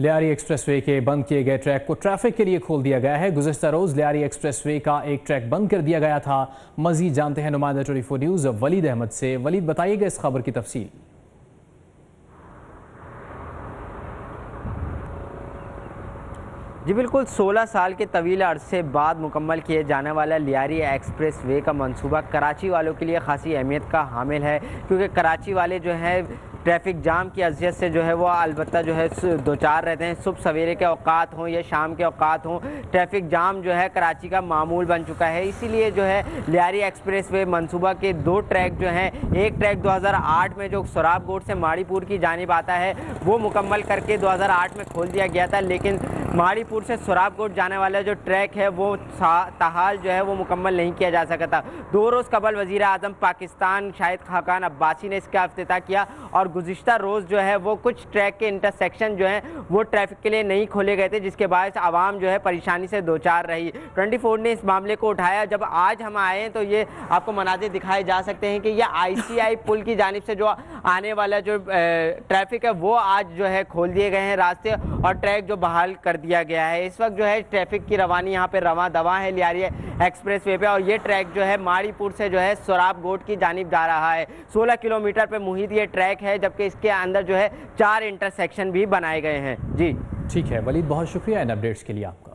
Lyari expressway के बंद किए गए ट्रैक को ट्रैफ़िक के लिए खोल दिया गया है। गुजशत रोज लियारी एक्सप्रेसवे का एक ट्रैक बंद कर दिया गया था। मजीद जानते हैं नुमाइंदा twenty four news Waleed Ahmed से। वलीद बताइएगा इस खबर की तफसील। जी बिल्कुल 16 साल के तवील अरसे बाद मुकम्मल किए जाने वाला लियारी एक्सप्रेस वे का मंसूबा कराची वालों के लिए खासी अहमियत का हामिल है, क्योंकि कराची वाले जो है ट्रैफ़िक जाम की अजियत से जो है वो अलबत्त जो है दो चार रहते हैं। सुबह सवेरे के अवकात हों या शाम के अवकात हों, ट्रैफ़िक जाम जो है कराची का मामूल बन चुका है। इसीलिए जो है लियारी एक्सप्रेस वे मनसूबा के दो ट्रैक जो हैं, एक ट्रैक 2008 में जो सराब गोट से माड़ीपुर की जानब आता है, वो मुकम्मल करके 2008 में खोल दिया गया था। लेकिन माड़ीपुर से सुराबकोट जाने वाला जो ट्रैक है, वो तहाल जो है वो मुकम्मल नहीं किया जा सका था। दो रोज़ कबल वज़ी अजम पाकिस्तान शाहिद खाकान अब्बासी ने इसका अफ्ताह किया और गुज्त रोज़ जो है, वो कुछ ट्रैक के इंटरसेक्शन जो हैं, वो ट्रैफ़िक के लिए नहीं खोले गए थे, जिसके बाद आवाम जो है परेशानी से दो चार रही। ट्वेंटी फोर ने इस मामले को उठाया। जब आज हम आए हैं तो ये आपको मनाजिर दिखाए जा सकते हैं कि यह आई पुल की जानब से जो आने वाला जो ट्रैफ़िक है, वो आज जो है खोल दिए गए हैं रास्ते और ट्रैक जो बहाल कर दिया गया है। इस वक्त जो है ट्रैफ़िक की रवानी यहाँ पे रवा दवा है, लियारी एक्सप्रेस वे पे और ये ट्रैक जो है माड़ीपुर से जो है सोराब गोट की जानब जा रहा है। 16 किलोमीटर पे मुहित ये ट्रैक है, जबकि इसके अंदर जो है चार इंटरसेक्शन भी बनाए गए हैं। जी। ठीक है, वलीद, बहुत शुक्रिया इन अपडेट्स के लिए आपका।